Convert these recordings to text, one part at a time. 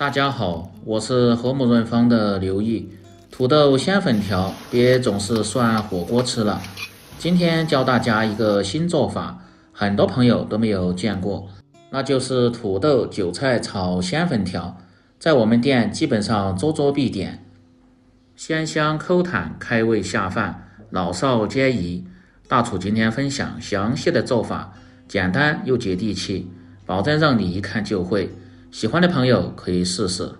大家好，我是和睦润芳的刘毅。土豆鲜粉条，别总是涮火锅吃了。今天教大家一个新做法，很多朋友都没有见过，那就是土豆韭菜炒鲜粉条。在我们店基本上桌桌必点，鲜香口弹，开胃下饭，老少皆宜。大厨今天分享详细的做法，简单又接地气，保证让你一看就会。喜欢的朋友可以试试。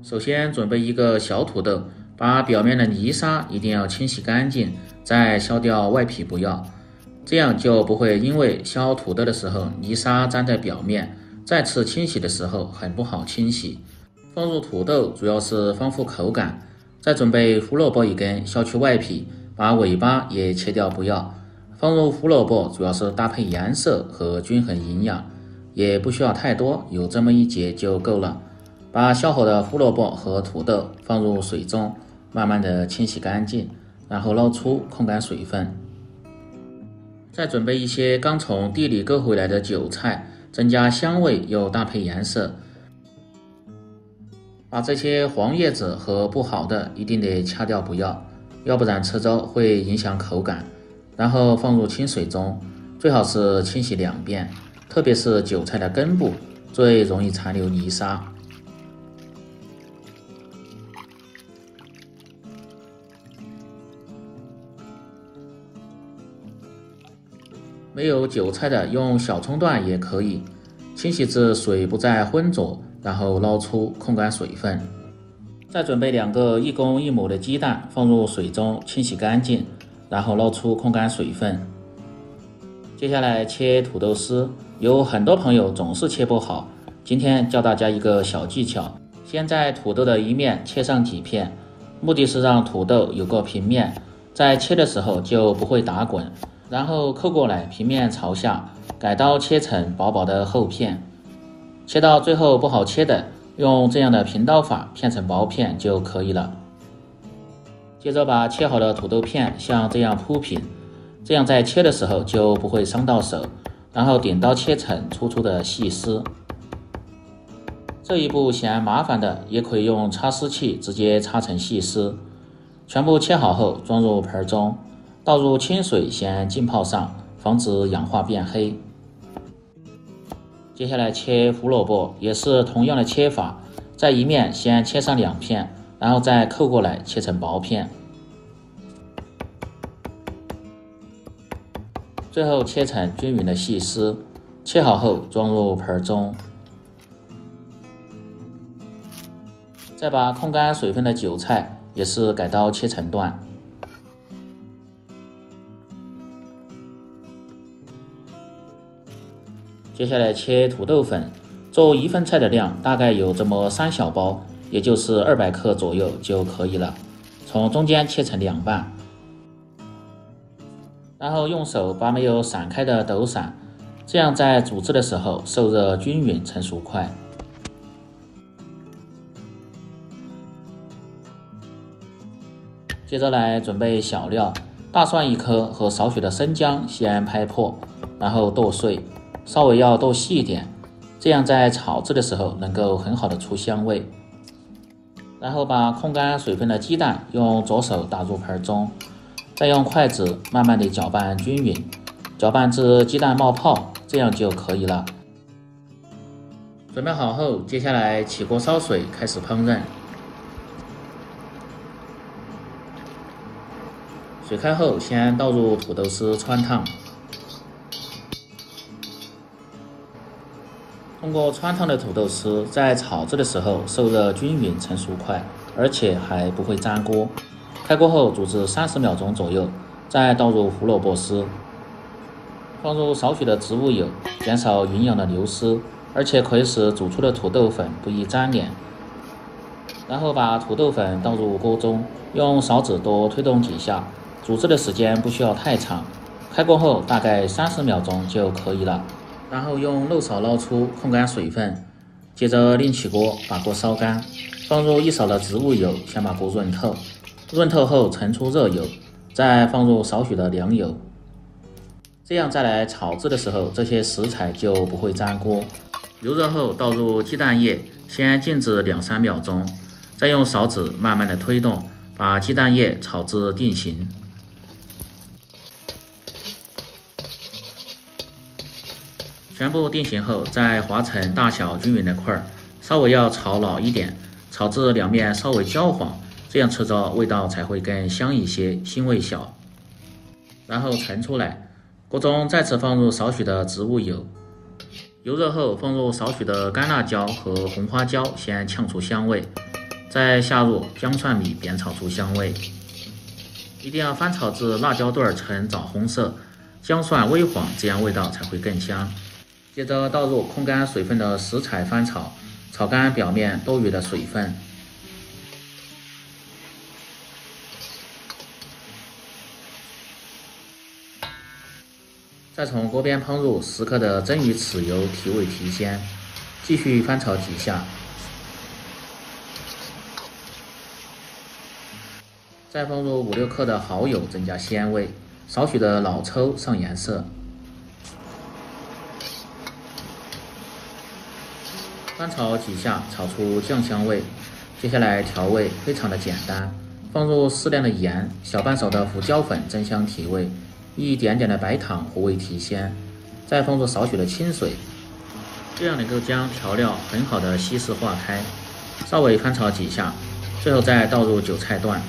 首先准备一个小土豆，把表面的泥沙一定要清洗干净，再削掉外皮不要，这样就不会因为削土豆的时候泥沙粘在表面，再次清洗的时候很不好清洗。放入土豆主要是丰富口感。再准备胡萝卜一根，削去外皮，把尾巴也切掉不要。放入胡萝卜主要是搭配颜色和均衡营养。也不需要太多，有这么一节就够了。把削好的胡萝卜和土豆放入水中，慢慢的清洗干净，然后捞出，控干水分。再准备一些刚从地里割回来的韭菜，增加香味又搭配颜色。把这些黄叶子和不好的一定得掐掉不要，要不然吃着会影响口感。然后放入清水中，最好是清洗两遍。特别是韭菜的根部最容易残留泥沙，没有韭菜的用小葱段也可以。清洗至水不再浑浊，然后捞出，控干水分。再准备两个一公一母的鸡蛋，放入水中清洗干净，然后捞出，控干水分。接下来切土豆丝，有很多朋友总是切不好，今天教大家一个小技巧：先在土豆的一面切上几片，目的是让土豆有个平面，在切的时候就不会打滚。然后扣过来，平面朝下，改刀切成薄薄的厚片。切到最后不好切的，用这样的平刀法片成薄片就可以了。接着把切好的土豆片像这样铺平。这样在切的时候就不会伤到手，然后点刀切成粗粗的细丝。这一步嫌麻烦的，也可以用擦丝器直接擦成细丝。全部切好后装入盆中，倒入清水先浸泡上，防止氧化变黑。接下来切胡萝卜，也是同样的切法，在一面先切上两片，然后再扣过来切成薄片。最后切成均匀的细丝，切好后装入盆中，再把控干水分的韭菜也是改刀切成段。接下来切土豆粉，做一份菜的量大概有这么三小包，也就是二百克左右就可以了。从中间切成两半。然后用手把没有散开的抖散，这样在煮制的时候受热均匀，成熟快。接着来准备小料，大蒜一颗和少许的生姜，先拍破，然后剁碎，稍微要剁细一点，这样在炒制的时候能够很好的出香味。然后把控干水分的鸡蛋用左手打入盆中。再用筷子慢慢的搅拌均匀，搅拌至鸡蛋冒泡，这样就可以了。准备好后，接下来起锅烧水，开始烹饪。水开后，先倒入土豆丝汆烫。通过汆烫的土豆丝，在炒制的时候受热均匀，成熟快，而且还不会粘锅。开锅后煮至三十秒钟左右，再倒入胡萝卜丝，放入少许的植物油，减少营养的流失，而且可以使煮出的土豆粉不易粘连。然后把土豆粉倒入锅中，用勺子多推动几下，煮制的时间不需要太长。开锅后大概三十秒钟就可以了。然后用漏勺捞出，控干水分。接着另起锅，把锅烧干，放入一勺的植物油，先把锅润透。润透后盛出热油，再放入少许的凉油，这样再来炒制的时候，这些食材就不会粘锅。油热后倒入鸡蛋液，先静置两三秒钟，再用勺子慢慢的推动，把鸡蛋液炒至定型。全部定型后，再划成大小均匀的块儿，稍微要炒老一点，炒至两面稍微焦黄，这样吃着味道才会更香一些，腥味小。然后盛出来，锅中再次放入少许的植物油，油热后放入少许的干辣椒和红花椒，先呛出香味，再下入姜蒜米煸炒出香味。一定要翻炒至辣椒段呈枣红色，姜蒜微黄，这样味道才会更香。接着倒入控干水分的食材翻炒，炒干表面多余的水分。再从锅边烹入十克的蒸鱼豉油提味提鲜，继续翻炒几下。再放入五六克的蚝油增加鲜味，少许的老抽上颜色。翻炒几下，炒出酱香味。接下来调味非常的简单，放入适量的盐，小半勺的胡椒粉增香提味，一点点的白糖活味提鲜，再放入少许的清水，这样能够将调料很好的稀释化开。稍微翻炒几下，最后再倒入韭菜段。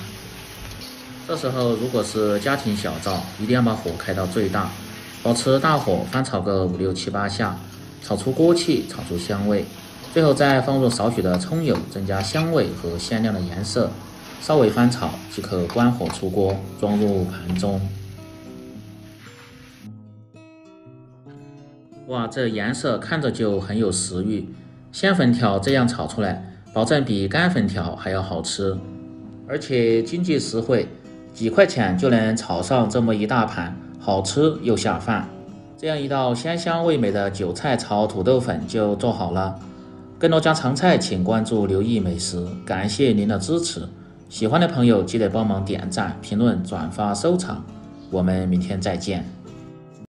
这时候如果是家庭小灶，一定要把火开到最大，保持大火翻炒个五六七八下，炒出锅气，炒出香味。最后再放入少许的葱油，增加香味和鲜亮的颜色，稍微翻炒即可关火出锅，装入盘中。哇，这颜色看着就很有食欲。鲜粉条这样炒出来，保证比干粉条还要好吃，而且经济实惠，几块钱就能炒上这么一大盘，好吃又下饭。这样一道鲜香味美的韭菜炒土豆粉就做好了。更多家常菜，请关注“刘毅美食”。感谢您的支持，喜欢的朋友记得帮忙点赞、评论、转发、收藏。我们明天再见。